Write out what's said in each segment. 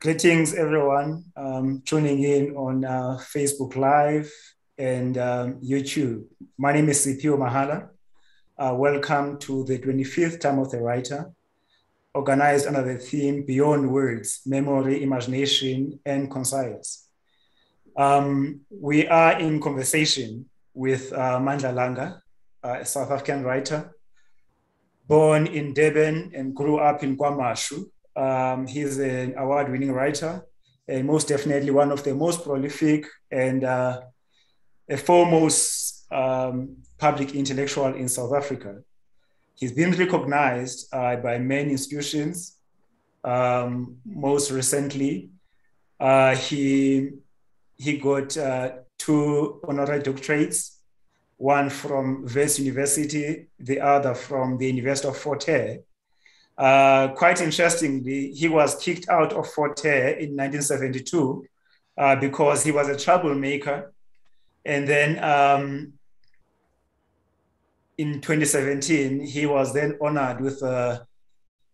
Greetings, everyone um, tuning in on uh, Facebook Live and um, YouTube. My name is Siphiwo Mahala. Uh, welcome to the 25th Time of the Writer, organized under the theme Beyond Words Memory, Imagination, and Conscience. Um, we are in conversation with uh, Mandla Langa, uh, a South African writer, born in Durban and grew up in KwaMashu, um, he's an award winning writer and most definitely one of the most prolific and uh, a foremost um, public intellectual in South Africa. He's been recognized uh, by many institutions. Um, most recently, uh, he, he got uh, two honorary doctorates, one from Wits University, the other from the University of Fort Hare. Uh, quite interestingly, he was kicked out of Fort Hare in 1972 uh, because he was a troublemaker. And then um, in 2017, he was then honored with, a,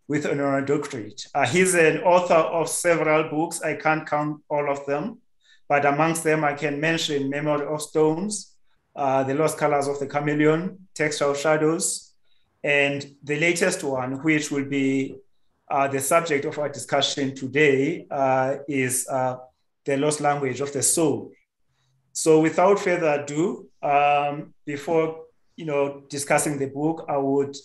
with an honorary doctorate. Uh, he's an author of several books. I can't count all of them, but amongst them, I can mention Memory of Stones, uh, The Lost Colors of the Chameleon, Textual Shadows, and the latest one, which will be uh, the subject of our discussion today, uh, is uh, the lost language of the soul. So, without further ado, um, before you know discussing the book, I would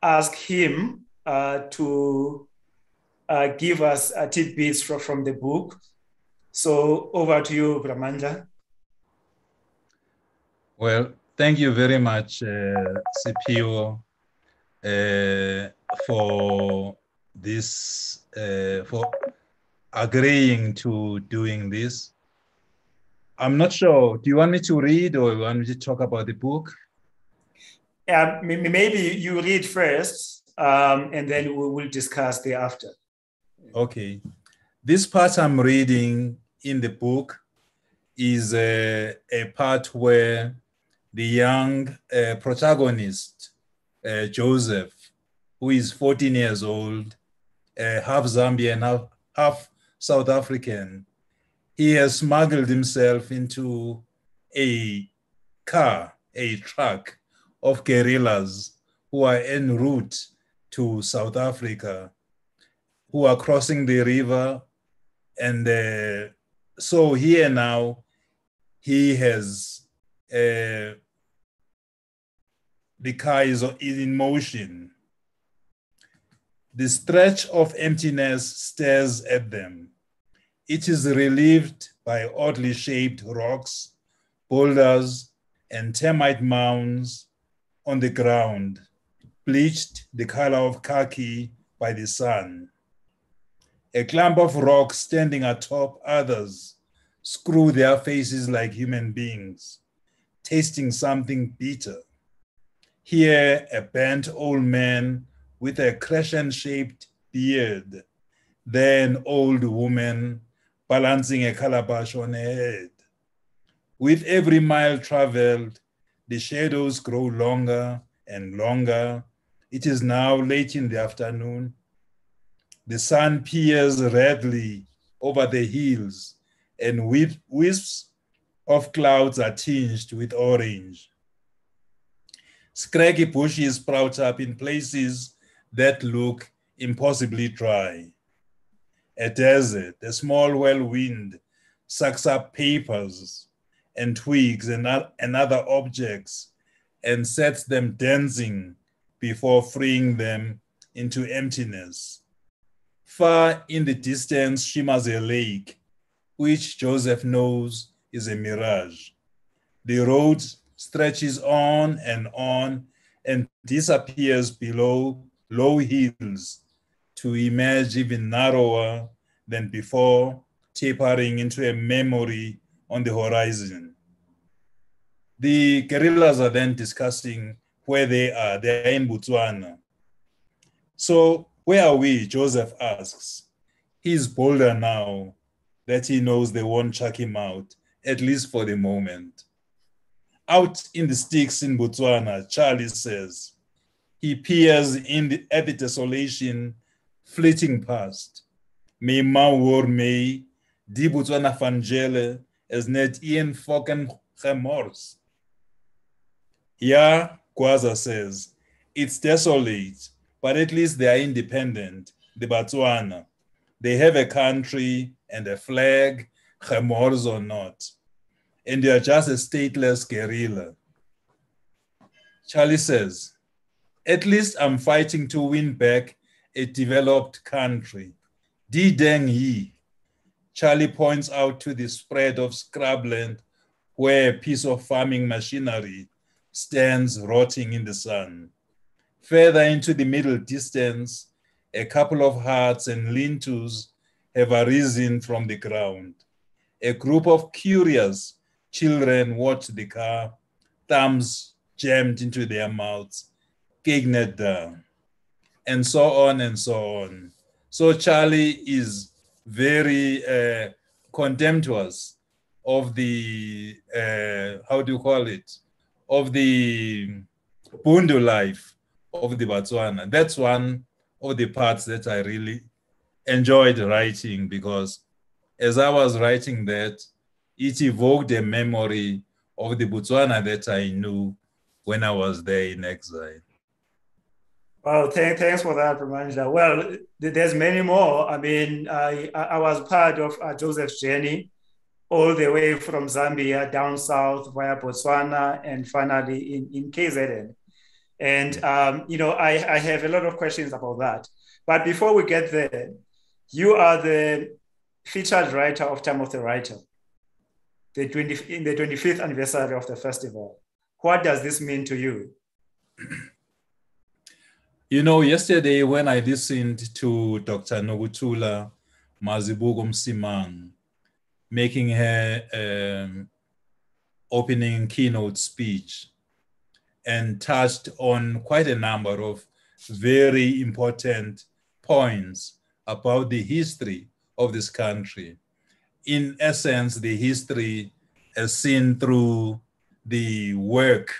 ask him uh, to uh, give us tidbits from, from the book. So, over to you, Bra Mandla. Well, thank you very much, uh, uh, for this, uh, for agreeing to doing this. I'm not sure. Do you want me to read or you want me to talk about the book? Yeah, maybe you read first um, and then we will discuss thereafter. Okay. This part I'm reading in the book is a, a part where the young uh, protagonist uh, Joseph, who is 14 years old, uh, half Zambian, half, half South African. He has smuggled himself into a car, a truck of guerrillas who are en route to South Africa, who are crossing the river. And uh, so here now, he has uh, the car is in motion. The stretch of emptiness stares at them. It is relieved by oddly shaped rocks, boulders, and termite mounds on the ground, bleached the color of khaki by the sun. A clump of rocks standing atop others screw their faces like human beings, tasting something bitter. Here, a bent old man with a crescent shaped beard, then an old woman balancing a calabash on her head. With every mile traveled, the shadows grow longer and longer. It is now late in the afternoon. The sun peers redly over the hills, and wisps of clouds are tinged with orange. Scraggy bushes sprout up in places that look impossibly dry. A desert, a small whirlwind sucks up papers and twigs and, and other objects and sets them dancing before freeing them into emptiness. Far in the distance shimmers a lake, which Joseph knows is a mirage. The roads stretches on and on and disappears below low hills to emerge even narrower than before, tapering into a memory on the horizon. The guerrillas are then discussing where they are. They are in Botswana. So, where are we? Joseph asks. He's bolder now that he knows they won't chuck him out, at least for the moment. Out in the sticks in Botswana, Charlie says. He peers in the, at the desolation flitting past. me mawor me di Botswana fangele as net Ian fucking gemors. Yeah, Gwaza says, it's desolate, but at least they are independent, the Botswana. They have a country and a flag, gemors or not. And they are just a stateless guerrilla. Charlie says, at least I'm fighting to win back a developed country. Di Deng Yi. Charlie points out to the spread of scrubland where a piece of farming machinery stands rotting in the sun. Further into the middle distance, a couple of huts and lean-tos have arisen from the ground. A group of curious children watch the car, thumbs jammed into their mouths, Gignet down, and so on and so on. So Charlie is very uh, contemptuous of the, uh, how do you call it, of the Bundu life of the Botswana. That's one of the parts that I really enjoyed writing because as I was writing that, it evoked a memory of the Botswana that I knew when I was there in exile. Well, th- thanks for that, Ramanja. Well, there's many more. I mean, I, I was part of uh, Joseph's journey all the way from Zambia down south via Botswana and finally in, in KZN. And, um, you know, I, I have a lot of questions about that. But before we get there, you are the featured writer of Time of the Writer, the 20, in the 25th anniversary of the festival. What does this mean to you? You know, yesterday when I listened to Dr. Nokuthula Mazibuko Msimang making her um, opening keynote speech and touched on quite a number of very important points about the history of this country. In essence, the history as seen through the work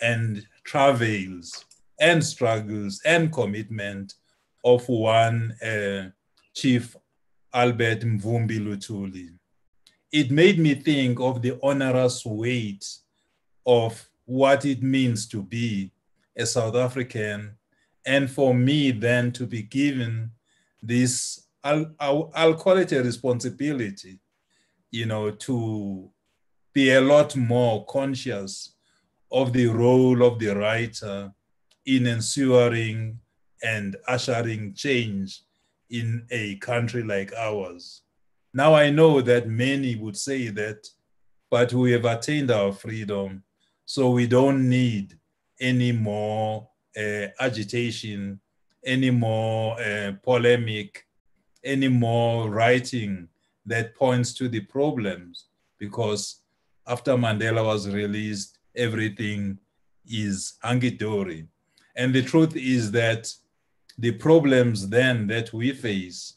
and travails and struggles and commitment of one uh, Chief Albert Mvumbi Luthuli. It made me think of the onerous weight of what it means to be a South African, and for me then to be given this, I'll, I'll, I'll call it a responsibility, you know, to be a lot more conscious of the role of the writer in ensuring and ushering change in a country like ours. Now I know that many would say that, but we have attained our freedom, so we don't need any more uh, agitation, any more uh, polemic, any more writing that points to the problems, because after Mandela was released, everything is hunky-dory. And the truth is that the problems then that we face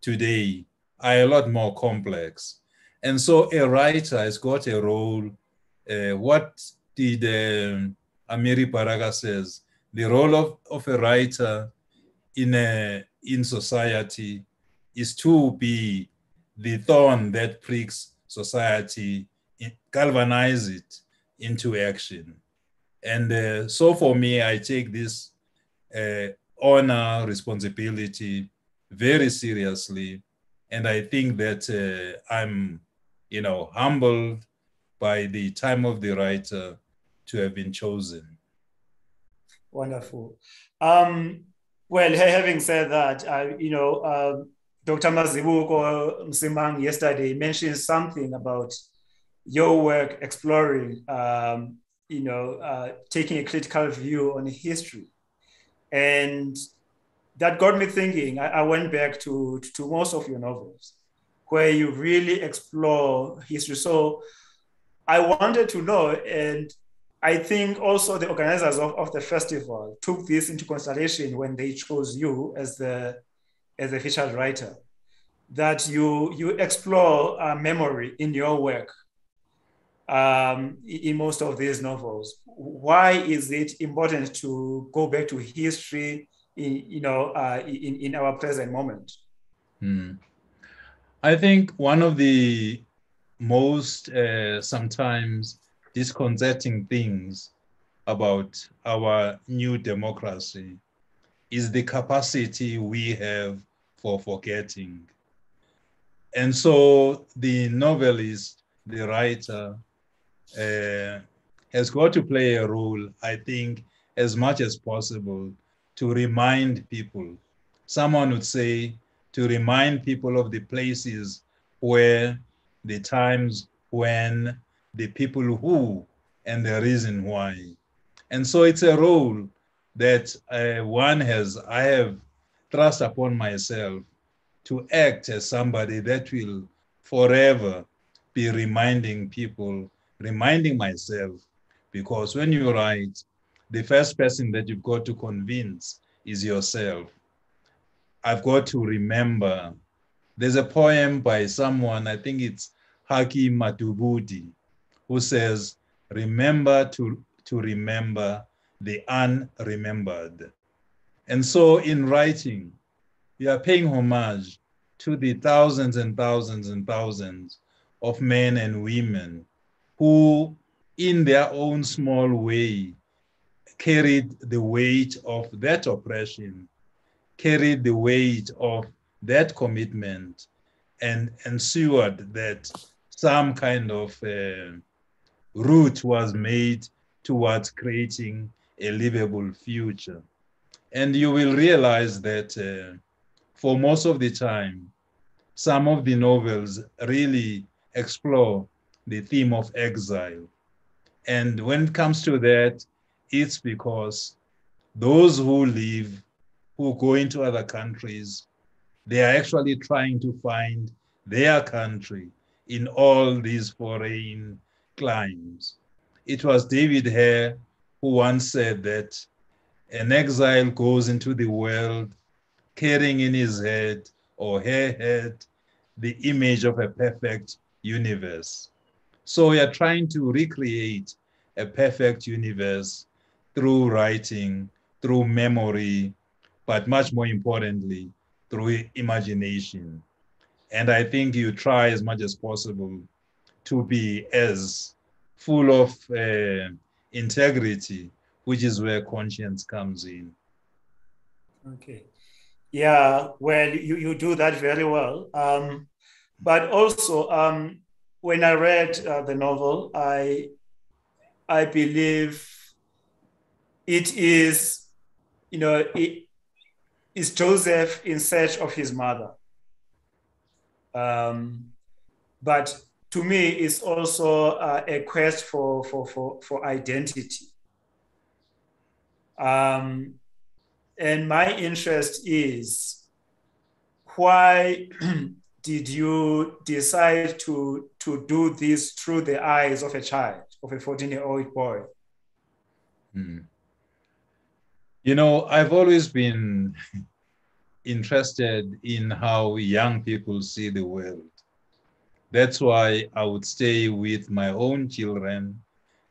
today are a lot more complex. And so a writer has got a role. Uh, what did um, Amiri Baraka says, the role of, of a writer in, a, in society is to be the thorn that pricks society, galvanize it into action. And uh, so for me, I take this uh, honor, responsibility very seriously. And I think that uh, I'm, you know, humbled by the time of the writer to have been chosen. Wonderful. Um, well, having said that, I, you know, uh, Dr. Mazibuko Msimang yesterday mentioned something about your work exploring um, you know, uh, taking a critical view on history. And that got me thinking. I, I went back to, to most of your novels where you really explore history. So I wanted to know, and I think also the organizers of, of the festival took this into consideration when they chose you as the as a featured writer, that you you explore uh, memory in your work um, in most of these novels. Why is it important to go back to history, in, you know, uh, in, in our present moment? Hmm. I think one of the most uh, sometimes disconcerting things about our new democracy is the capacity we have for forgetting. And so the novelist, the writer, uh, has got to play a role, I think, as much as possible to remind people. Someone would say to remind people of the places where the times when the people who and the reason why. And so it's a role that uh, one has, I have trust upon myself to act as somebody that will forever be reminding people, reminding myself, because when you write, the first person that you've got to convince is yourself. I've got to remember. There's a poem by someone, I think it's Haki Madhubuti, who says, remember to, to remember the unremembered. And so in writing, we are paying homage to the thousands and thousands and thousands of men and women who, in their own small way, carried the weight of that oppression, carried the weight of that commitment, and ensured that some kind of uh, route was made towards creating a livable future. And you will realize that uh, for most of the time, some of the novels really explore the theme of exile. And when it comes to that, it's because those who leave, who go into other countries, they are actually trying to find their country in all these foreign climes. It was David Hare who once said that an exile goes into the world carrying in his head or her head the image of a perfect universe. So we are trying to recreate a perfect universe through writing, through memory, but much more importantly, through imagination. And I think you try as much as possible to be as full of uh, integrity, which is where conscience comes in. Okay. Yeah, well, you, you do that very well. Um, but also, um, when I read uh, the novel, I, I believe it is, you know, it is Joseph in search of his mother. Um, but to me is also uh, a quest for, for, for, for identity. Um, and my interest is why did you decide to, to do this through the eyes of a child, of a 14 year old boy? Hmm. You know, I've always been interested in how young people see the world. That's why I would stay with my own children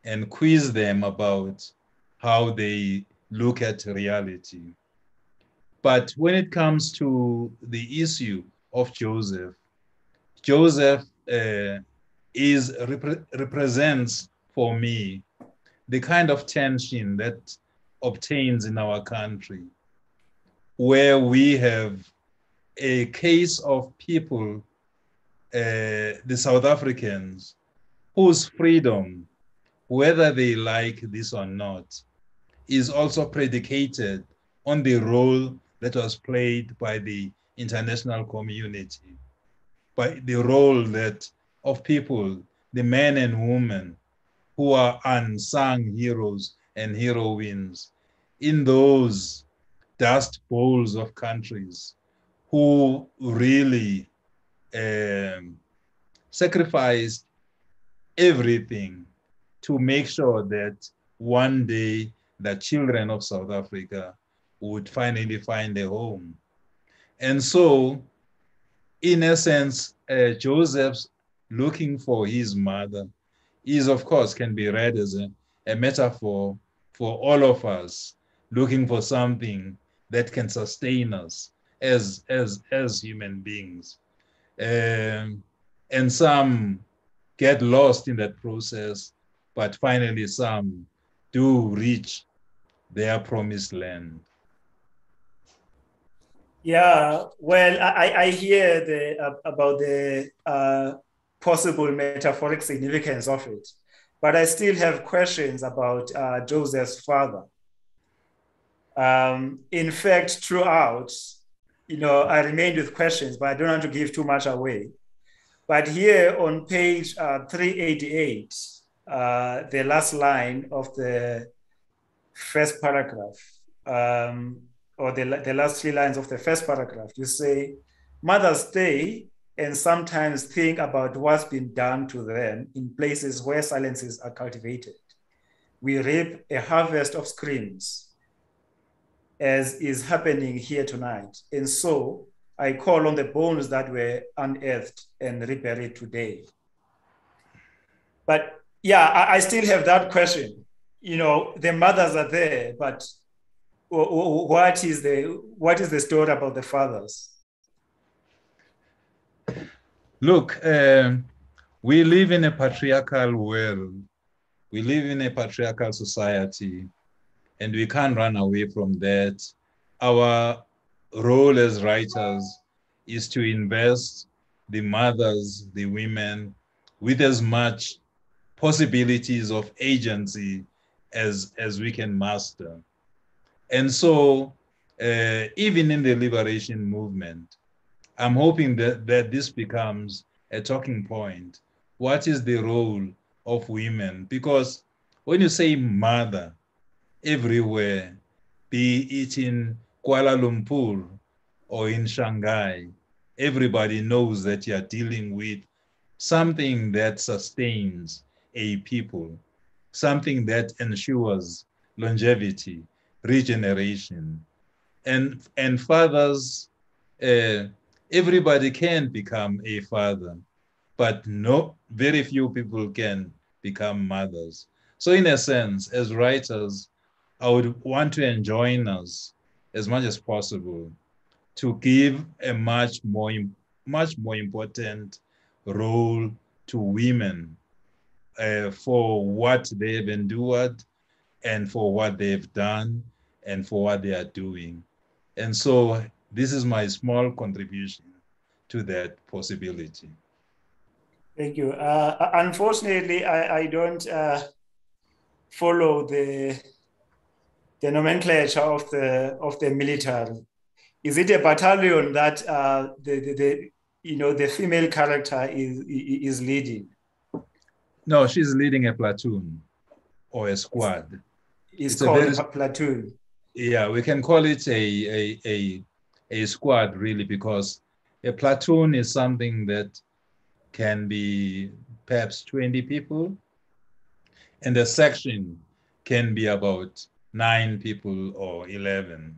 and quiz them about how they look at reality. But when it comes to the issue of Joseph, Joseph uh, is rep- represents for me the kind of tension that obtains in our country, where we have a case of people uh, the South Africans whose freedom, whether they like this or not, is also predicated on the role that was played by the international community, by the role that of people, the men and women who are unsung heroes and heroines in those dust bowls of countries who really um, sacrificed everything to make sure that one day the children of South Africa would finally find a home. And so, in essence, uh, Joseph's looking for his mother is, of course, can be read as a, a metaphor for all of us looking for something that can sustain us as as as human beings um, and some get lost in that process but finally some do reach their promised land. Yeah well i i hear the uh, about the uh, possible metaphoric significance of it but i still have questions about uh, joseph's father. Um, in fact throughout you know, I remained with questions, but I don't want to give too much away. But here on page uh, 388, uh, the last line of the first paragraph, um, or the, the last three lines of the first paragraph, you say, Mothers stay and sometimes think about what's been done to them in places where silences are cultivated. We reap a harvest of screams as is happening here tonight. And so I call on the bones that were unearthed and reburied today. But yeah, I, I still have that question. You know, the mothers are there, but what is the what is the story about the fathers? Look, um, we live in a patriarchal world. We live in a patriarchal society and we can't run away from that. Our role as writers is to invest the mothers, the women, with as much possibilities of agency as, as we can master. And so, uh, even in the liberation movement, I'm hoping that, that this becomes a talking point. What is the role of women? Because when you say mother, everywhere, be it in Kuala Lumpur or in Shanghai. Everybody knows that you're dealing with something that sustains a people, something that ensures longevity, regeneration. And, and fathers, uh, everybody can become a father, but no, very few people can become mothers. So in a sense, as writers, I would want to enjoin us as much as possible to give a much more, much more important role to women uh, for what they've endured and for what they've done and for what they are doing. And so this is my small contribution to that possibility. Thank you. Uh, unfortunately, I, I don't uh, follow the the nomenclature of the of the military? Is it a battalion that uh, the, the, the you know the female character is is leading? No, she's leading a platoon or a squad. It's, it's called a, very, a, platoon. Yeah, we can call it a, a a a squad really because a platoon is something that can be perhaps 20 people and a section can be about nine people or 11.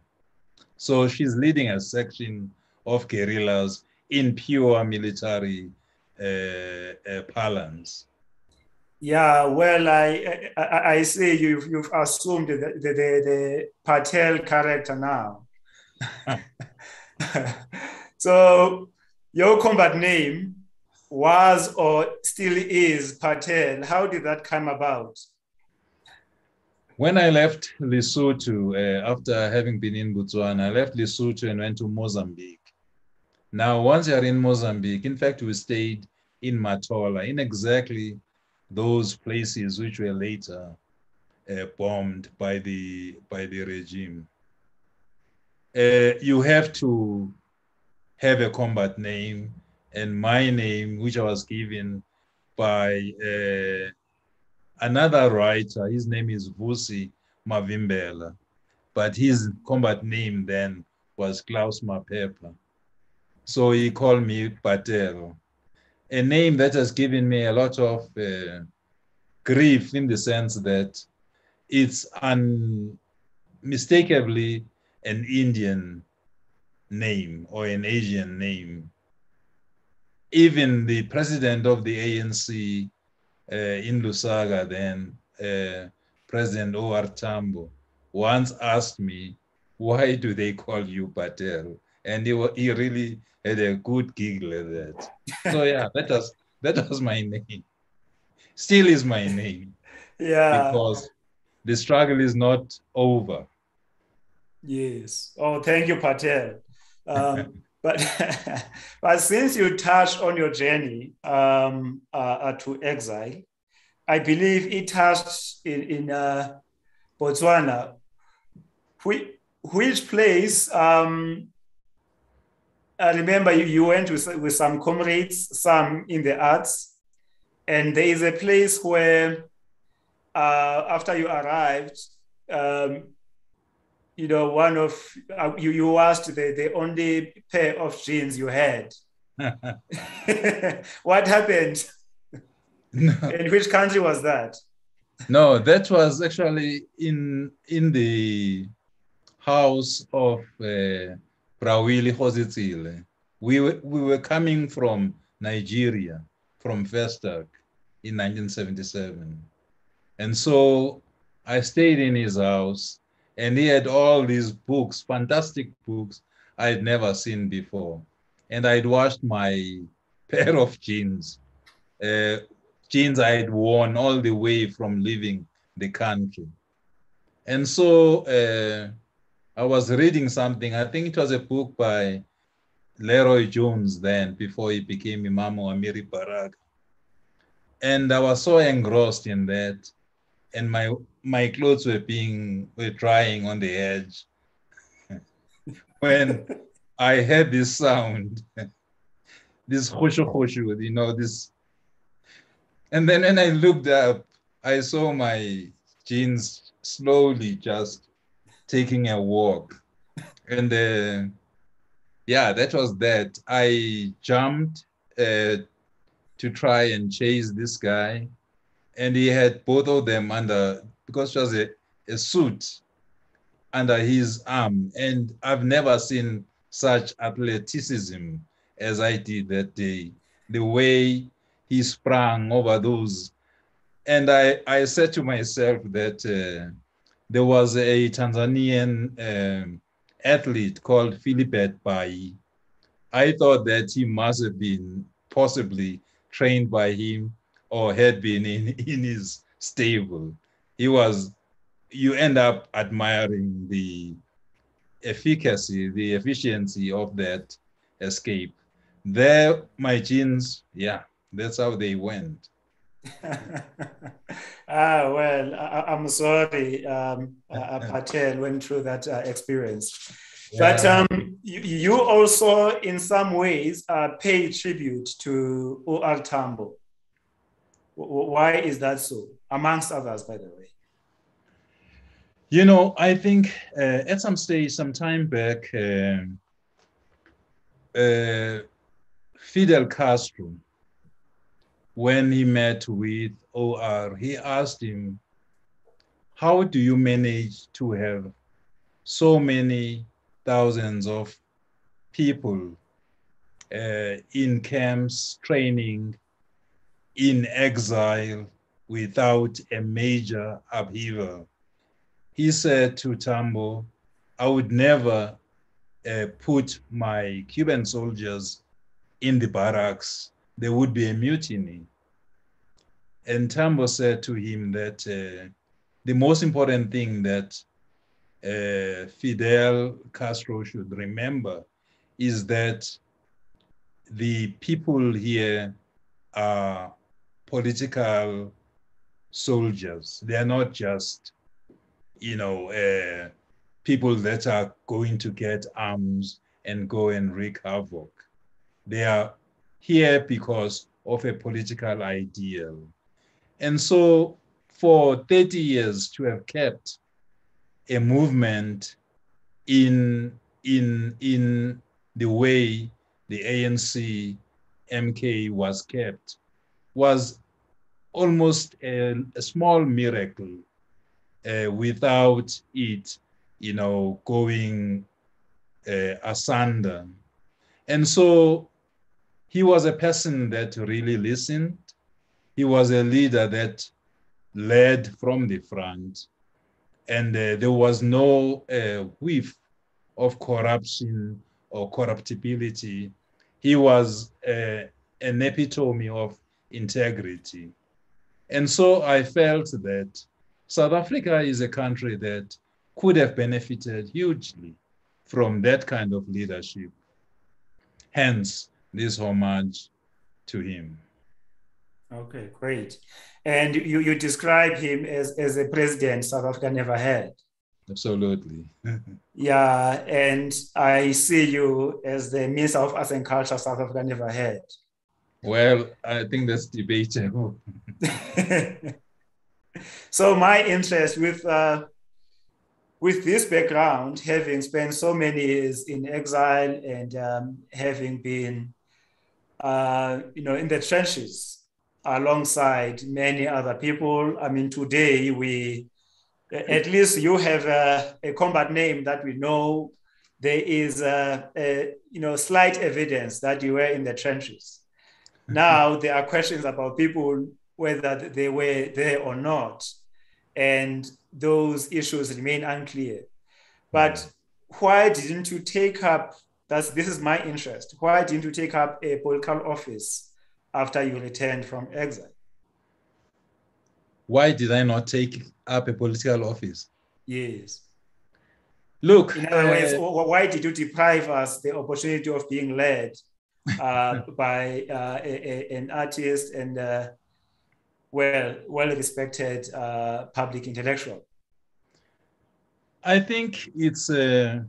So she's leading a section of guerrillas in pure military uh, uh, parlance. Yeah, well, I I, I say you've you've assumed the the, the, the Patel character now. so your combat name was or still is Patel. How did that come about? When I left Lesotho, uh, after having been in Botswana, I left Lesotho and went to Mozambique. Now, once you're in Mozambique, in fact, we stayed in Matola, in exactly those places which were later uh, bombed by the, by the regime. Uh, you have to have a combat name, and my name, which I was given by uh, another writer, his name is Vusi Mavimbela, but his combat name then was Klaus Mapepa. So he called me Patel, a name that has given me a lot of uh, grief in the sense that it's unmistakably an Indian name or an Asian name. Even the president of the ANC in Lusaka, then uh, President O.R. Tambo once asked me, why do they call you Patel? and he, he really had a good giggle at that. So yeah, that was that was my name. Still is my name. Yeah. Because the struggle is not over. Yes. Oh, thank you, Patel. Um, but but since you touched on your journey um, uh, uh, to exile, I believe it touched in in uh, Botswana. Which, which place? Um, I remember you, you went with, with some comrades, some in the arts, and there is a place where uh, after you arrived, um, you know, one of uh, you, you asked the, the only pair of jeans you had. what happened? No. In which country was that? No, that was actually in in the house of uh, Prawili. We were, we were coming from Nigeria, from FESTAC in 1977. And so I stayed in his house and he had all these books, fantastic books I had never seen before. And I'd washed my pair of jeans, uh, jeans I had worn all the way from leaving the country. And so uh, I was reading something, I think it was a book by LeRoi Jones then, before he became Imam Amiri Baraka. And I was so engrossed in that and my my clothes were being were drying on the edge when I heard this sound, this khushu khushu, you know, this. And then when I looked up, I saw my jeans slowly just taking a walk. And uh, yeah, that was that. I jumped uh, to try and chase this guy and he had both of them under because it was a, a suit under his arm. And i've never seen such athleticism as i did that day. The way he sprang over those. And i i said to myself that uh, there was a tanzanian um, athlete called Filbert Bayi i thought that he must have been possibly trained by him or had been in, in his stable, he was, you end up admiring the efficacy, the efficiency of that escape. There, my genes, yeah, that's how they went. ah, well, I, am sorry, um, uh, Patel went through that uh, experience. Yeah. But um, you, you, also, in some ways, uh, pay tribute to O.R. Tambo. Why is that so? Amongst others, by the way. You know, I think uh, at some stage, some time back, uh, uh, Fidel Castro, when he met with OR, he asked him, How do you manage to have so many thousands of people uh, in camps training in exile without a major upheaval. He said to Tambo, I would never uh, put my Cuban soldiers in the barracks. There would be a mutiny. And Tambo said to him that uh, the most important thing that uh, Fidel Castro should remember is that the people here are political soldiers. They are not just, you know, uh, people that are going to get arms and go and wreak havoc. They are here because of a political ideal. And so for 30 years to have kept a movement in, in, in the way the ANC MK was kept was almost a, a small miracle uh, without it, you know, going uh, asunder. And so he was a person that really listened. He was a leader that led from the front. And uh, there was no uh, whiff of corruption or corruptibility. He was uh, an epitome of integrity. And so I felt that South Africa is a country that could have benefited hugely from that kind of leadership. Hence, this homage to him. Okay, great. And you, you describe him as, as a president South Africa never had. Absolutely. yeah, and I see you as the Minister of Arts and Culture South Africa never had. Well, I think that's debatable. so my interest with uh, with this background, having spent so many years in exile and um, having been, uh, you know, in the trenches alongside many other people. I mean, today we, at least you have a, a combat name that we know. There is, a, a, you know, slight evidence that you were in the trenches. Now there are questions about people whether they were there or not, and those issues remain unclear. But why didn't you take up? That's this is my interest. Why didn't you take up a political office after you returned from exile? Why did I not take up a political office? Yes. Look. In other uh, words, why did you deprive us the opportunity of being led uh, by uh, a, a, an artist and uh, well, well-respected uh, public intellectual? I think it's uh,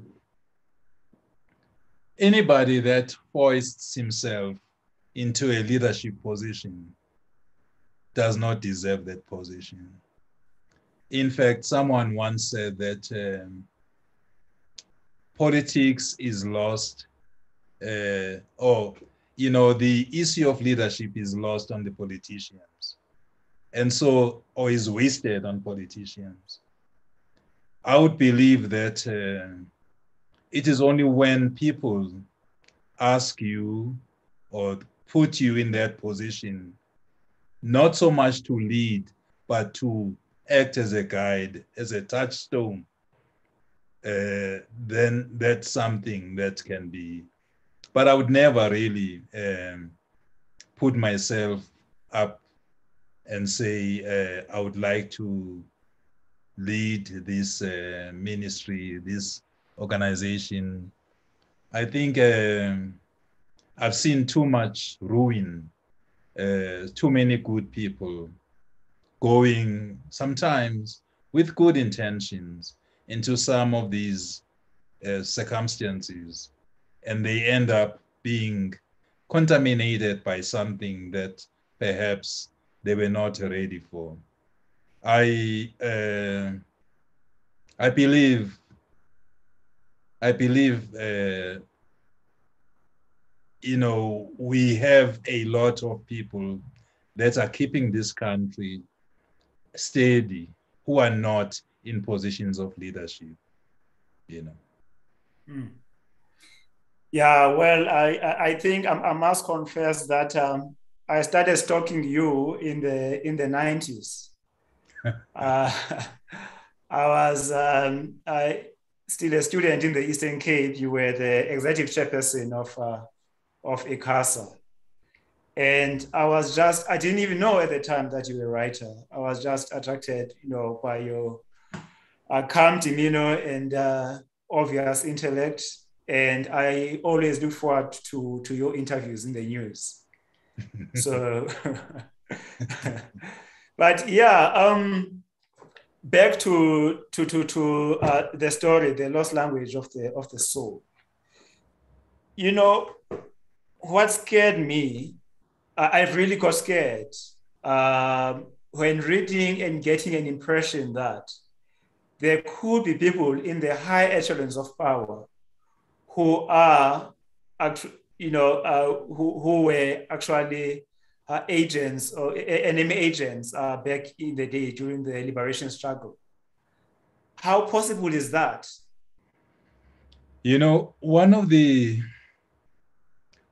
anybody that foists himself into a leadership position does not deserve that position. In fact, someone once said that um, politics is lost, uh, or you know, the issue of leadership is lost on the politicians, and so or is wasted on politicians. I would believe that uh, it is only when people ask you or put you in that position, not so much to lead, but to act as a guide, as a touchstone, uh, then that's something that can be. But I would never really um, put myself up and say, uh, I would like to lead this uh, ministry, this organization. I think. Um, I've seen too much ruin, uh, too many good people going sometimes with good intentions into some of these uh, circumstances, and they end up being contaminated by something that perhaps they were not ready for. I uh, I believe I believe uh, you know, we have a lot of people that are keeping this country steady who are not in positions of leadership, you know. Mm. Yeah, well, I, I think I, must confess that um, I started stalking you in the in the 90s. uh, I was um, I, still a student in the Eastern Cape. You were the executive chairperson of uh, of ICASA. And I was just, I didn't even know at the time that you were a writer. I was just attracted, you know, by your uh, calm demeanor and uh, obvious intellect. And I always look forward to, to your interviews in the news. so, but yeah, um, back to to to to uh, the story, the lost language of the of the soul. You know, what scared me, I really got scared uh, when reading and getting an impression that there could be people in the high echelons of power who are, you know, uh, who, who were actually uh, agents or enemy agents uh, back in the day during the liberation struggle. How possible is that? You know, one of the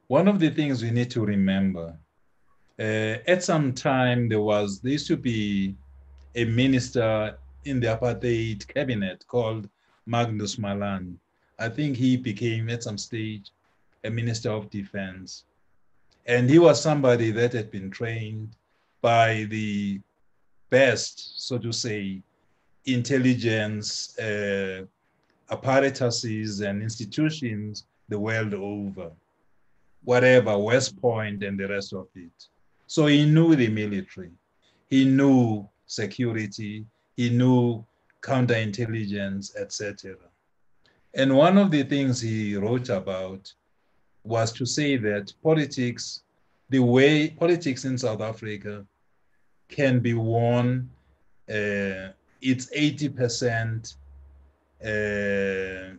one of the things we need to remember uh, at some time there was there used to be a minister in the apartheid cabinet called Magnus Malan. I think he became at some stage a minister of defense. And he was somebody that had been trained by the best, so to say, intelligence uh, apparatuses and institutions the world over, whatever, West Point and the rest of it. So he knew the military, he knew security, he knew counterintelligence, etc. And one of the things he wrote about was to say that politics, the way politics in South Africa can be won, uh, it's 80% uh,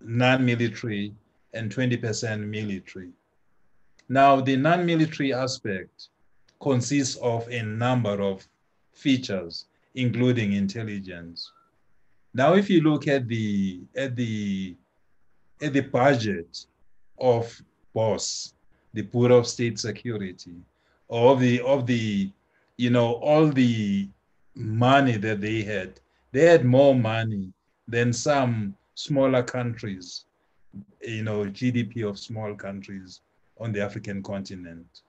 non-military and 20% military. Now, the non-military aspect consists of a number of features, including intelligence. Now, if you look at the at the at the budget of BOSS, the Bureau of State Security, or the of the you know all the money that they had, they had more money than some smaller countries, you know, GDP of small countries on the African continent.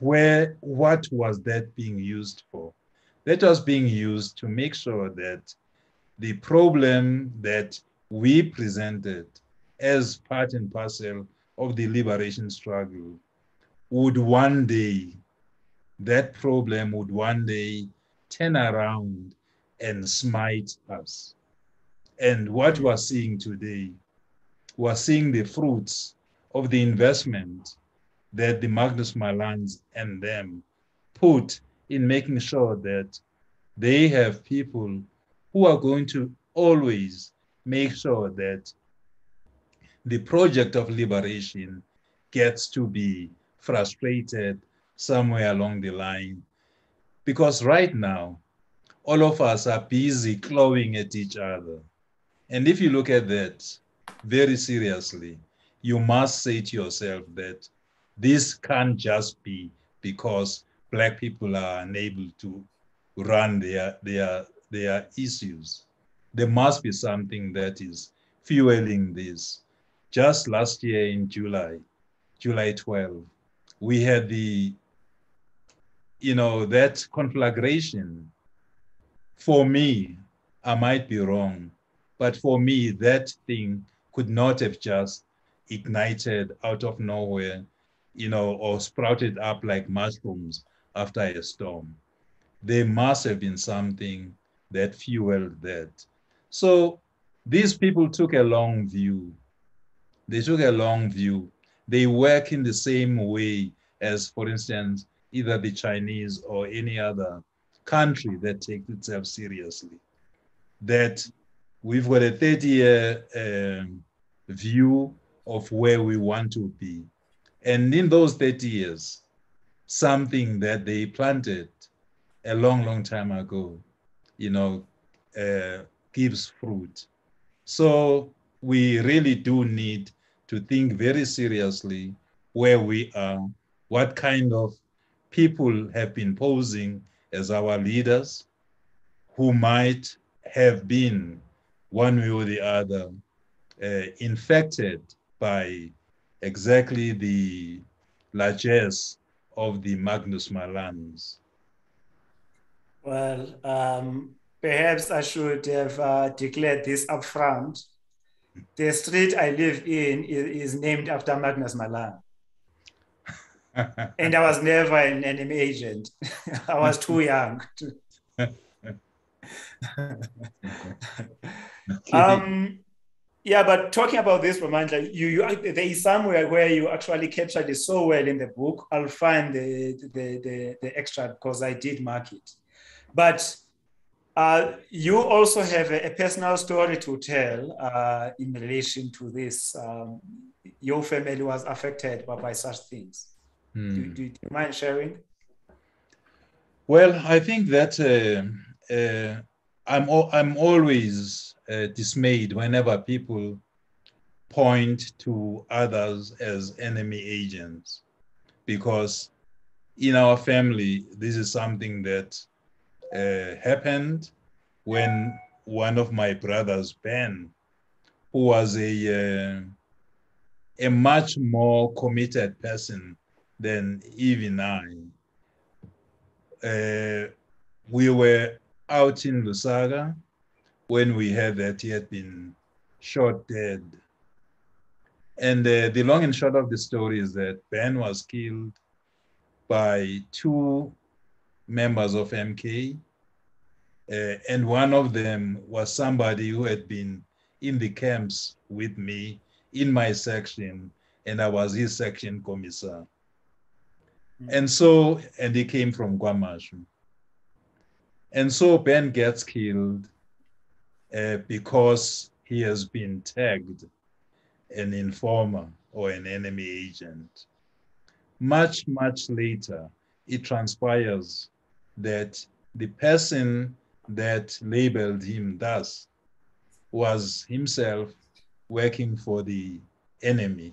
Where, what was that being used for? That was being used to make sure that the problem that we presented as part and parcel of the liberation struggle would one day, that problem would one day turn around and smite us. And what we're seeing today, we're seeing the fruits of the investment that the Magnus Malans and them put in making sure that they have people who are going to always make sure that the project of liberation gets to be frustrated somewhere along the line. Because right now, all of us are busy clawing at each other. And if you look at that very seriously, you must say to yourself that this can't just be because black people are unable to run their their their issues. There must be something that is fueling this. Just last year in July, July 12, we had the, you know, that conflagration. For me, I might be wrong, but for me, that thing could not have just ignited out of nowhere, you know, or sprouted up like mushrooms after a storm. There must have been something that fueled that. So these people took a long view. They took a long view. They work in the same way as, for instance, either the Chinese or any other country that takes itself seriously. That we've got a 30 year um, view of where we want to be. And in those 30 years, something that they planted a long, long time ago, you know, uh, gives fruit. So we really do need to think very seriously where we are, what kind of people have been posing as our leaders who might have been one way or the other uh, infected by exactly the largesse of the Magnus Malans. Well, um, perhaps I should have uh, declared this up front. The street I live in is, is named after Magnus Malan. and I was never an enemy agent. I was too young. um, yeah, but talking about this, Bra Mandla, you, you there is somewhere where you actually captured it so well in the book. I'll find the the the, the extra because I did mark it. But uh, you also have a, a, personal story to tell uh, in relation to this. Um, your family was affected by, by such things. Hmm. Do, do, do, you mind sharing? Well, I think that uh, uh I'm I'm always uh, dismayed whenever people point to others as enemy agents, because in our family this is something that uh, happened when one of my brothers, Ben, who was a, uh, a much more committed person than even I. Uh, we were out in Lusaka when we heard that he had been shot dead. And uh, the long and short of the story is that Ben was killed by two members of MK. Uh, and one of them was somebody who had been in the camps with me in my section, and I was his section commissar. Mm-hmm. And so, and he came from KwaMashu. And so Ben gets killed uh, because he has been tagged an informer or an enemy agent. Much, much later, it transpires that the person that labeled him thus was himself working for the enemy.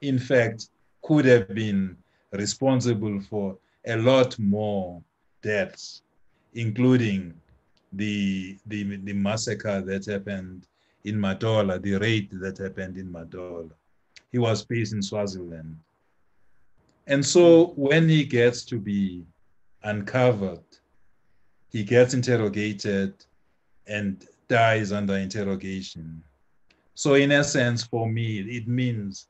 In fact, could have been responsible for a lot more deaths, including the, the, the massacre that happened in Matola, the raid that happened in Matola. He was based in Swaziland. And so when he gets to be uncovered, he gets interrogated and dies under interrogation. So, in essence, for me, it means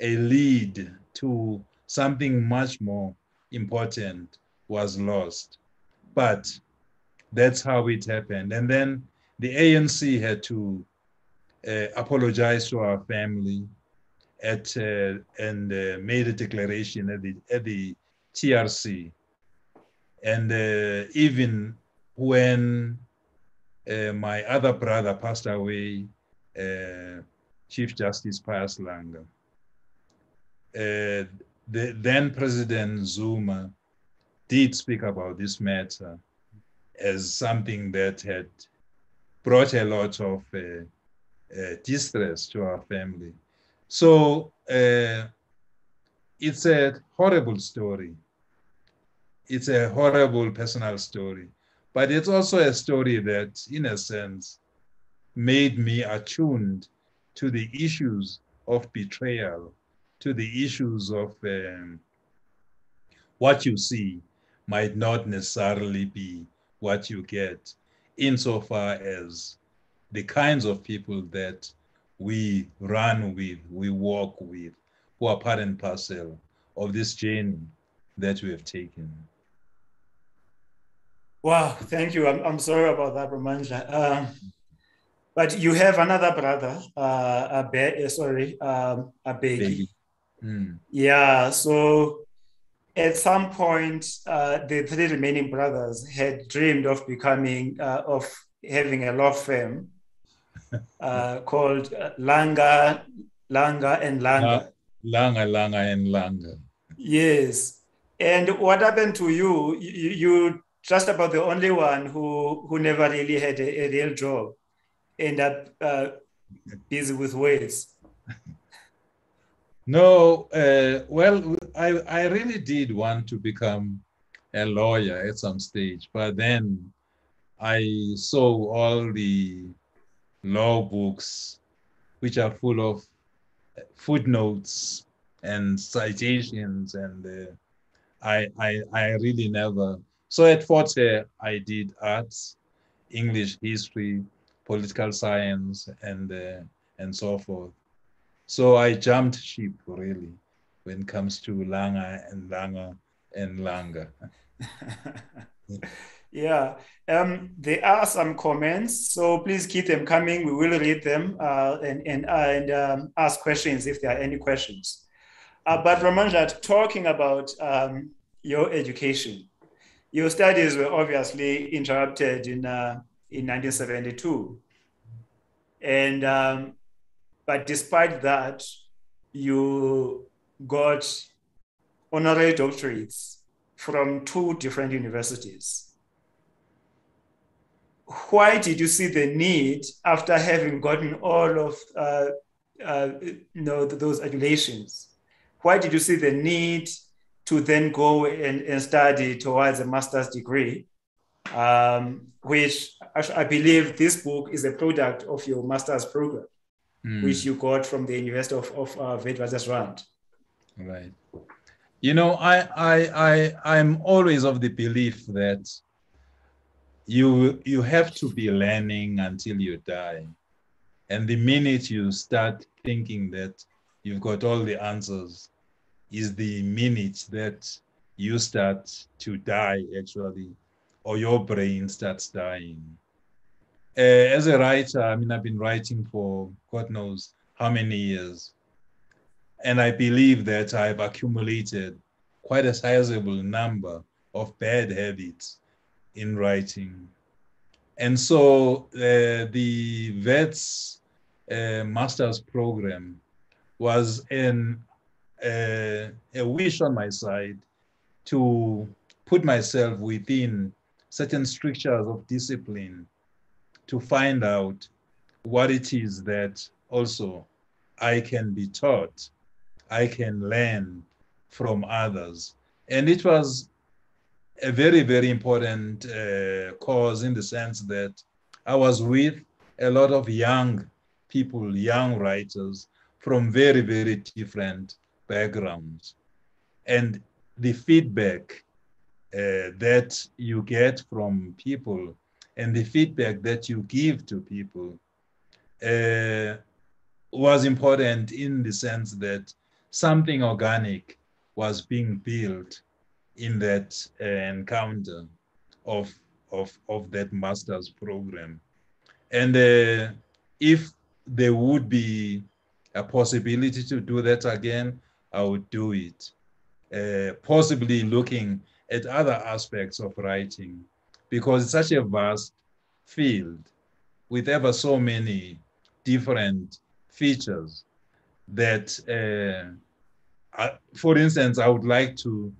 a lead to something much more important was lost. But that's how it happened. And then the ANC had to uh, apologize to our family at uh, and uh, made a declaration at the at the TRC. And uh, even when uh, my other brother passed away, uh, Chief Justice Pius Langa, the then President Zuma did speak about this matter as something that had brought a lot of uh, uh, distress to our family. So uh, it's a horrible story. It's a horrible personal story, but it's also a story that, in a sense, made me attuned to the issues of betrayal, to the issues of um, what you see might not necessarily be what you get, insofar as the kinds of people that we run with, we walk with, who are part and parcel of this journey that we have taken. Wow, thank you. I'm, I'm sorry about that, Bra Mandla. Um, but you have another brother, uh, Abe, uh, sorry, um, Abegi. Mm. Yeah, so at some point, uh, the three remaining brothers had dreamed of becoming, uh, of having a law firm uh, called uh, Langa, Langa and Langa. Langa, Langa and Langa. Yes. And what happened to you? You, you just about the only one who, who never really had a, a real job, end up uh, busy with words. No, uh, well, I, I really did want to become a lawyer at some stage, but then I saw all the law books, which are full of footnotes and citations, and uh, I, I, I really never. So at Fort Hare, I did arts, English history, political science, and uh, and so forth. So I jumped ship really when it comes to Langa and Langa and Langa. Yeah, um, there are some comments, so please keep them coming. We will read them uh, and, and, uh, and um, ask questions if there are any questions. Uh, but Bra Mandla, talking about um, your education, your studies were obviously interrupted in, uh, in 1972. And, um, but despite that, you got honorary doctorates from two different universities why did you see the need after having gotten all of uh, uh, you know those adulations? Why did you see the need to then go and, and study towards a master's degree, um, which I believe this book is a product of your master's program? mm. which you got from the University of, of uh, Witwatersrand. Right. You know, I, I, I, I'm always of the belief that you, you have to be learning until you die. And the minute you start thinking that you've got all the answers is the minute that you start to die actually, or your brain starts dying. Uh, as a writer, I mean, I've been writing for God knows how many years. And I believe that I've accumulated quite a sizable number of bad habits in writing. And so uh, the Wits uh, master's program was an, uh, a wish on my side to put myself within certain strictures of discipline to find out what it is that also I can be taught, I can learn from others. And it was a very, very important uh, cause in the sense that I was with a lot of young people, young writers from very, very different backgrounds. And the feedback uh, that you get from people and the feedback that you give to people uh, was important in the sense that something organic was being built in that encounter of, of, of that master's program. And uh, if there would be a possibility to do that again, I would do it. Uh, possibly looking at other aspects of writing because it's such a vast field with ever so many different features that, uh, I, for instance, I would like to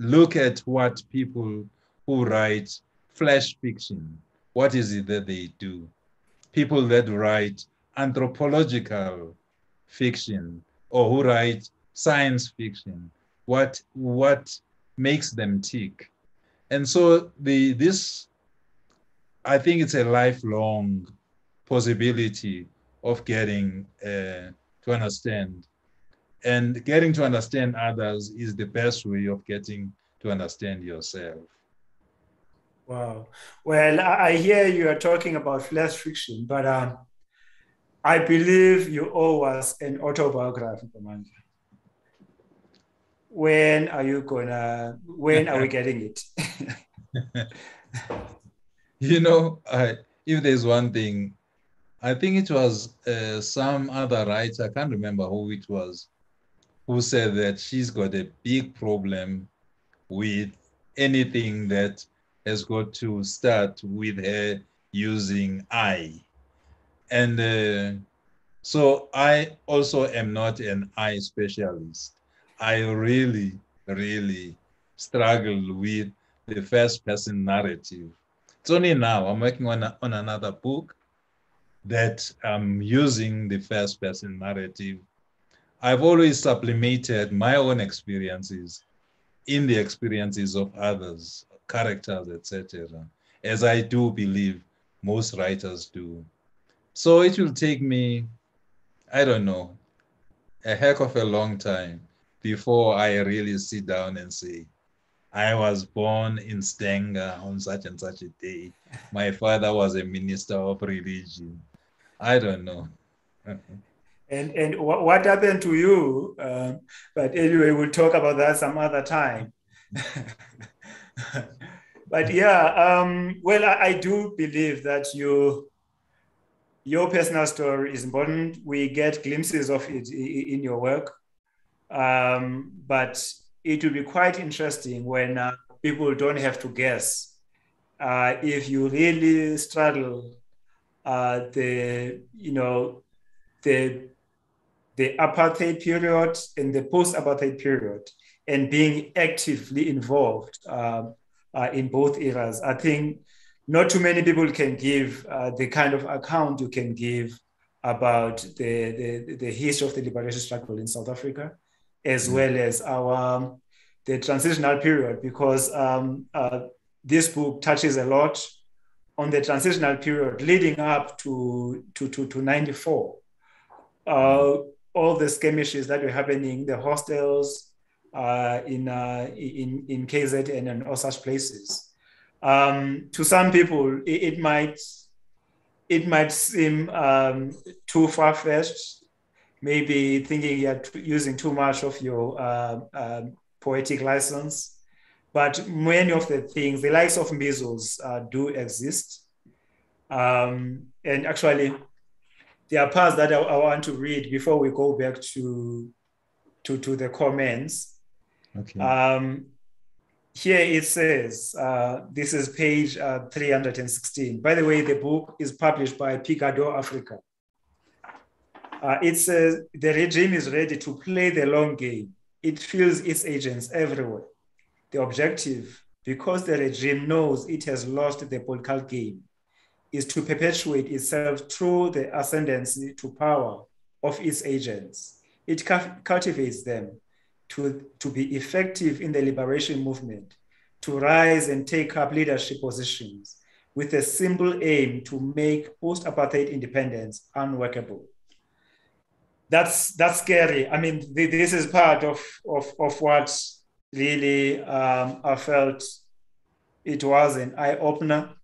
look at what people who write flash fiction, what is it that they do? People that write anthropological fiction or who write science fiction, what, what makes them tick? And so the, this, I think it's a lifelong possibility of getting uh, to understand and getting to understand others is the best way of getting to understand yourself. Wow. Well, I hear you are talking about flash fiction, but um, I believe you owe us an autobiography. When are you gonna? When are we getting it? you know, I, if there's one thing, I think it was uh, some other writer. I can't remember who it was who said that she's got a big problem with anything that has got to start with her using I. And uh, so I also am not an I specialist. I really, really struggle with the first person narrative. It's only now I'm working on, a, on another book that I'm using the first person narrative I've always sublimated my own experiences in the experiences of others, characters, etc., as I do believe most writers do. So it will take me, I don't know, a heck of a long time before I really sit down and say, I was born in Stanger on such and such a day. My father was a minister of religion. I don't know. and and what happened to you um, but anyway we'll talk about that some other time. But yeah um, well I, I, do believe that you your personal story is important. We get glimpses of it in your work. Um, but it will be quite interesting when uh, people don't have to guess uh, if you really straddle uh, the you know the the apartheid period and the post-apartheid period and being actively involved uh, uh, in both eras. I think not too many people can give uh, the kind of account you can give about the, the, the, history of the liberation struggle in South Africa, as mm-hmm. well as our the transitional period, because um, uh, this book touches a lot on the transitional period leading up to, to, to, to 94. Uh, all the skirmishes that were happening, the hostels uh, in, uh, in, in KZN and all such places. Um, to some people, it, it, might, it might seem um, too far-fetched, maybe thinking you're using too much of your uh, um, poetic license. But many of the things, the likes of measles, uh, do exist. Um, and actually, there are parts that I, I, want to read before we go back to, to, to the comments. Okay. Um, here it says, uh, this is page uh, 316. By the way, the book is published by Picador Africa. Uh, it says the regime is ready to play the long game. It feels its agents everywhere the objective, because the regime knows it has lost the political game, is to perpetuate itself through the ascendancy to power of its agents. It cultivates them to, to be effective in the liberation movement, to rise and take up leadership positions with a simple aim to make post apartheid independence unworkable. That's, that's scary. I mean, this is part of, of, of what really um, I felt it was an eye opener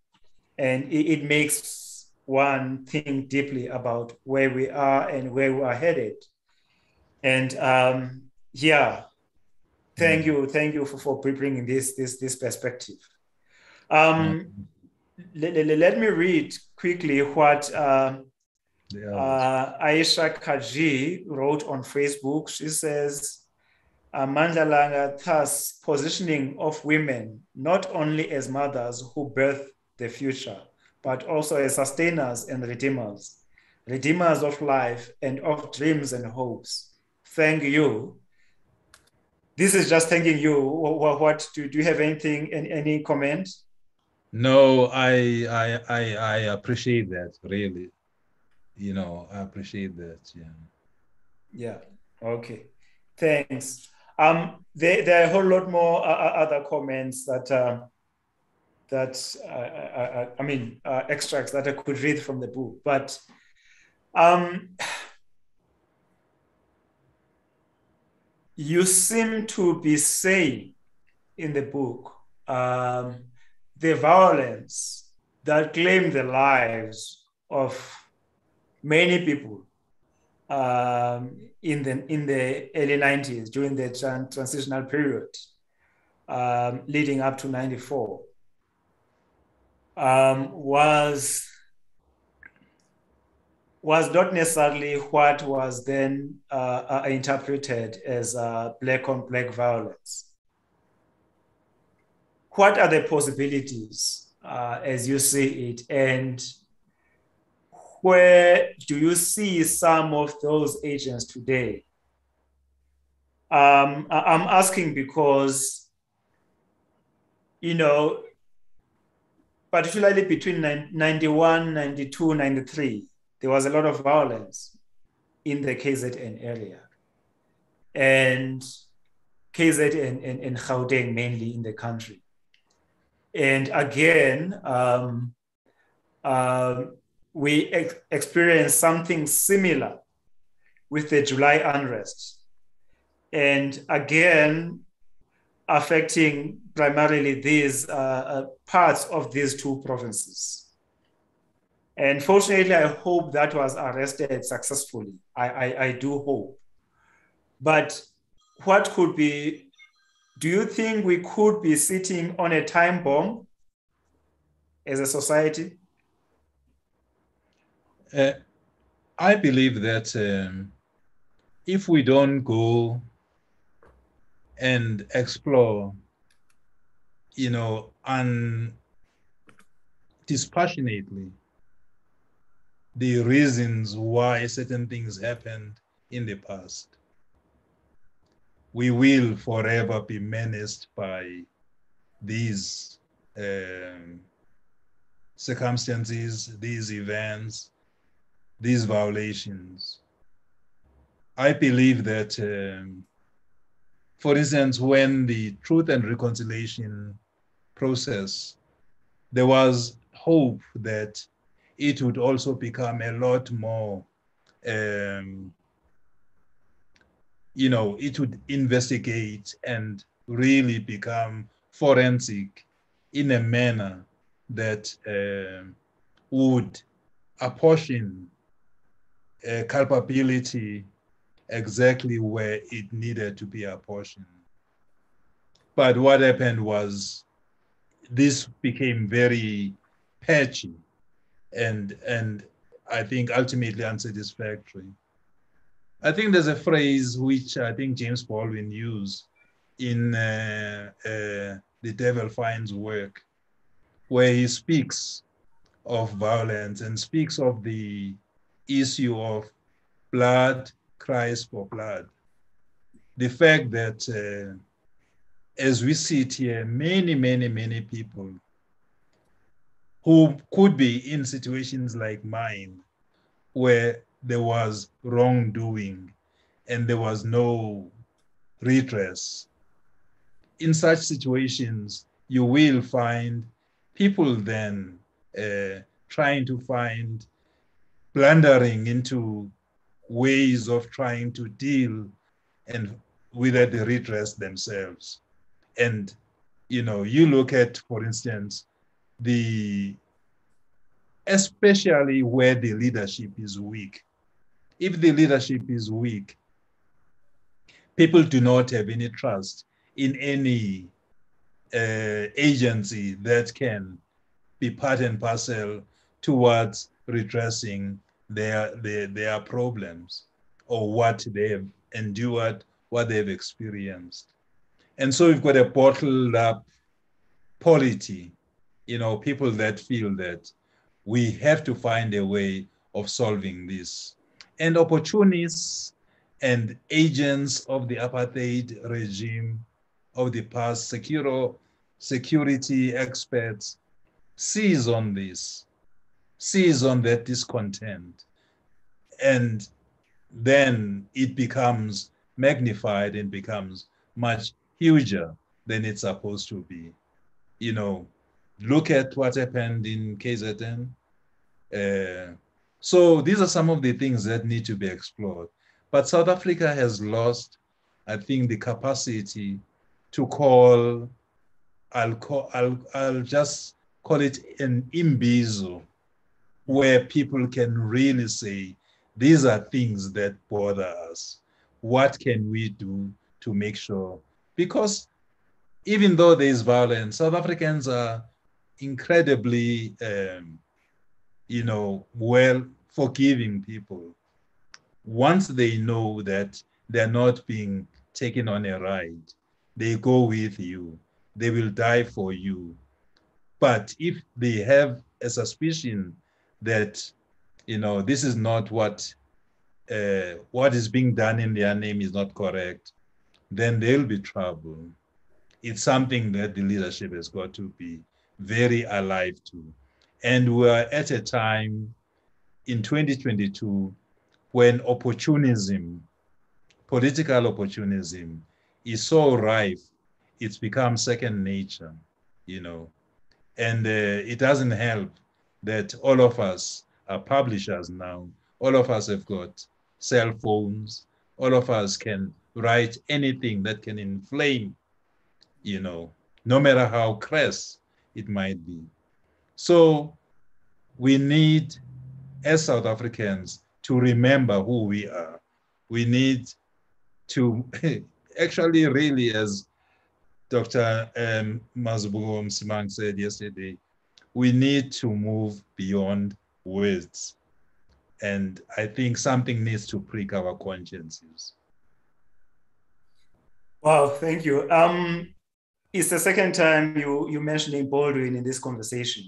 and it, it, makes one think deeply about where we are and where we are headed. And um, yeah, thank mm. you, thank you for, for bringing this this this perspective. Um, let, let, let, me read quickly what uh, uh, Aisha Kaji wrote on Facebook. She says, Mandla Langa thus positioning of women not only as mothers who birth the future, but also as sustainers and redeemers, redeemers of life and of dreams and hopes. Thank you. This is just thanking you. What, what do, do you have anything, any, any comment? No, I, I I I appreciate that really. You know, I appreciate that. Yeah. Yeah. Okay. Thanks. Um, there, there, are a whole lot more uh, uh other comments that uh, that uh, uh, uh I mean extracts that I could read from the book, but um, you seem to be saying in the book um, the violence that claimed the lives of many people um, in the in the early 90s during the tran- transitional period um, leading up to 94 um, was was not necessarily what was then uh, uh, interpreted as uh, black on black violence. What are the possibilities uh, as you see it? And where do you see some of those agents today? Um, I'm asking because, you know, particularly between 91, 92, 93, there was a lot of violence in the KZN area. And KZN and, and Gauteng mainly in the country. And again, um, uh, we ex- experienced something similar with the July unrest. And again, affecting primarily these uh, uh, parts of these two provinces. And fortunately, I hope that was arrested successfully. I, I, I do hope. But what could be, do you think we could be sitting on a time bomb as a society? Uh, I believe that um, if we don't go and explore, you know, and dispassionately the reasons why certain things happened in the past, we will forever be menaced by these um, circumstances, these events, these violations. I believe that, um, for instance, when the Truth and Reconciliation process, there was hope that it would also become a lot more, um, you know, it would investigate and really become forensic in a manner that uh, would apportion uh, culpability exactly where it needed to be apportioned. But what happened was this became very patchy and and I think ultimately unsatisfactory. I think there's a phrase which I think James Baldwin used in uh, uh, The Devil Finds Work, where he speaks of violence and speaks of the issue of blood cries for blood. The fact that uh, as we sit here, many, many, many people who could be in situations like mine, where there was wrongdoing and there was no redress. In such situations, you will find people then uh, trying to find blundering into ways of trying to deal and with the redress themselves. And you know, you look at, for instance, the especially where the leadership is weak. If the leadership is weak, people do not have any trust in any uh, agency that can be part and parcel towards redressing their, their, their problems or what they have endured, what they've experienced. And so we've got a bottled up polity, you know, people that feel that we have to find a way of solving this. And opportunists and agents of the apartheid regime of the past, secure, security experts, seize on this, seize on that discontent. And then it becomes magnified and becomes much huger than it's supposed to be. You know, look at what happened in KZN. Uh, so these are some of the things that need to be explored. But South Africa has lost, I think, the capacity to call, I'll, call, I'll, I'll just call it an imbizo, where people can really say, these are things that bother us. What can we do to make sure because even though there is violence, South Africans are incredibly, um, you know, well forgiving people. Once they know that they're not being taken on a ride, they go with you. They will die for you. But if they have a suspicion that, you know, this is not what uh, what is being done in their name is not correct, then there'll be trouble. It's something that the leadership has got to be very alive to. And we're at a time in 2022 when opportunism, political opportunism, is so rife, it's become second nature, you know. And uh, it doesn't help that all of us are publishers now. All of us have got cell phones. All of us can write anything that can inflame, you know, no matter how crass it might be. So we need, as South Africans, to remember who we are. We need to actually, really, as Dr. Um, Msimang said yesterday, we need to move beyond words. And I think something needs to prick our consciences. Wow, thank you. Um, it's the second time you you mentioning Baldwin in this conversation,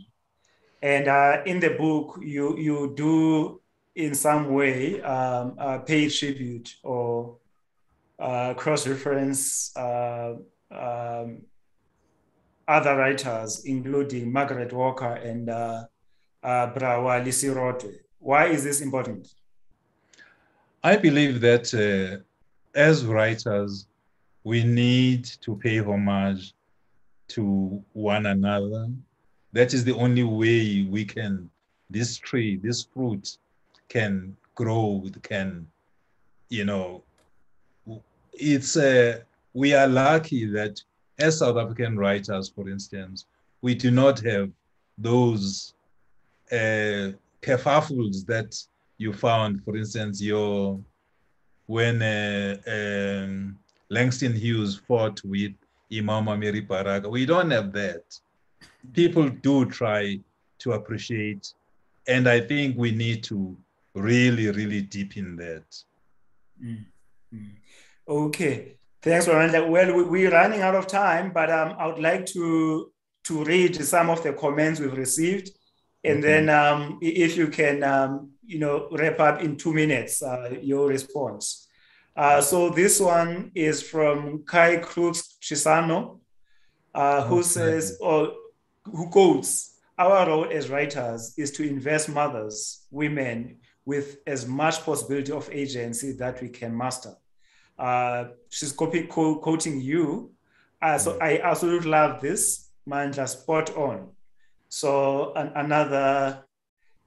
and uh, in the book you you do in some way um, uh, pay tribute or uh, cross reference uh, um, other writers, including Margaret Walker and uh, uh. Why is this important? I believe that uh, as writers, we need to pay homage to one another that is the only way we can, this tree, this fruit can grow, can, you know, it's, uh, we are lucky that as South African writers, for instance, we do not have those uh, kerfuffles that you found, for instance, your when uh, um, Langston Hughes fought with Imam Amiri Baraka. We don't have that. People do try to appreciate, and I think we need to really, really deepen that. Mm. Mm. Okay. Thanks, Miranda. Well, we're running out of time, but um, I would like to to read some of the comments we've received, and okay. then um, if you can, um, you know, wrap up in two minutes uh, your response. Uh, so this one is from Kai Cruz Chisano, uh, who okay. says, or who quotes, our role as writers is to invest mothers, women, with as much possibility of agency that we can master. Uh, she's copy, quoting you. Uh, so I absolutely love this. Mandla, spot on. So an, another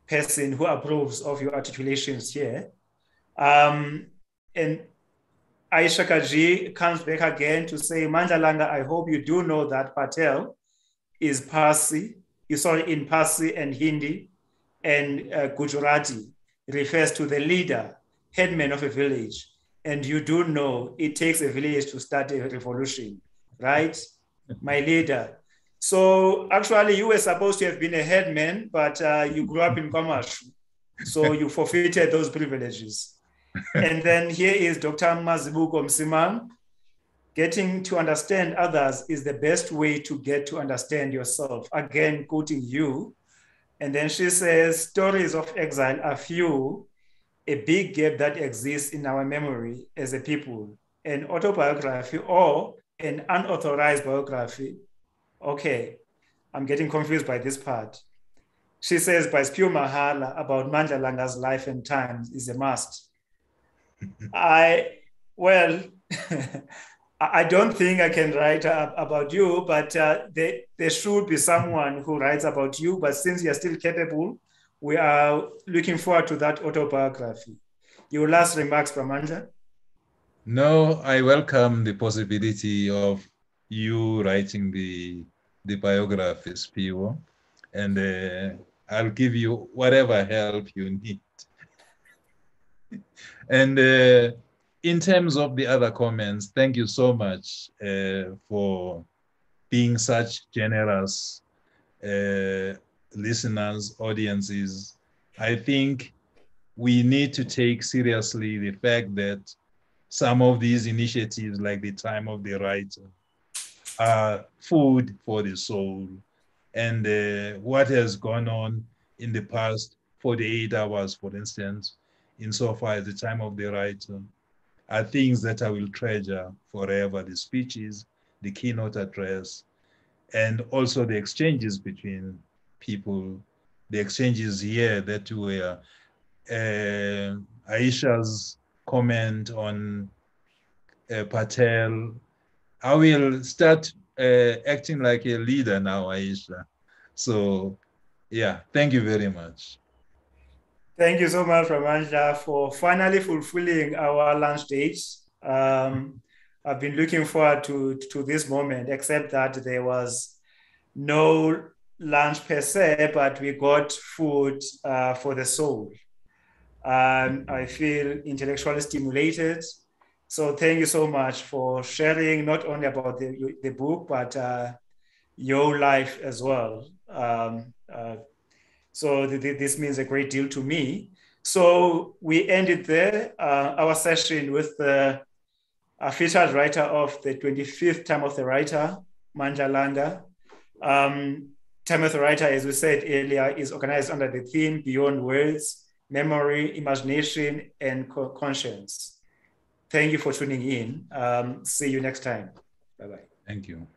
person who approves of your articulations here. Um, and Aisha Kaji comes back again to say, Mandla Langa, I hope you do know that Patel is Parsi, you saw it in Parsi and Hindi, and uh, Gujarati refers to the leader, headman of a village. And you do know it takes a village to start a revolution, right? My leader. So actually, you were supposed to have been a headman, but uh, you grew up in KwaMashu. So you forfeited those privileges. and then here is Dr. Mazibuko Msimang. Getting to understand others is the best way to get to understand yourself. Again, quoting you. And then she says, stories of exile are few, a big gap that exists in our memory as a people. An autobiography or an unauthorized biography. Okay, I'm getting confused by this part. She says, by Siphiwo Mahala about Mandla Langa's life and times is a must. I, well, I don't think I can write about you, but uh, there, there should be someone who writes about you. But since you're still capable, we are looking forward to that autobiography. Your last remarks, Bra Mandla? No, I welcome the possibility of you writing the the biography, Siphiwo, and uh, I'll give you whatever help you need. and uh, in terms of the other comments, thank you so much uh, for being such generous uh, listeners, audiences. I think we need to take seriously the fact that some of these initiatives, like the Time of the Writer, are food for the soul. And uh, what has gone on in the past 48 hours, for instance, insofar as the time of the writer, are things that I will treasure forever the speeches, the keynote address, and also the exchanges between people, the exchanges here that were uh, Aisha's comment on uh, Patel. I will start uh, acting like a leader now, Aisha. So, yeah, thank you very much. Thank you so much, Bra Mandla, for finally fulfilling our lunch dates. Um, I've been looking forward to, to this moment, except that there was no lunch per se, but we got food uh, for the soul. Um, I feel intellectually stimulated. So thank you so much for sharing not only about the, the book, but uh, your life as well. Um, uh, so th- th- this means a great deal to me. So we ended there uh, our session with the featured writer of the 25th Time of the Writer, Mandla Langa. Um, Of Writer, as we said earlier, is organized under the theme Beyond Words, Memory, Imagination, and co- Conscience. Thank you for tuning in. Um, see you next time. Bye bye. Thank you.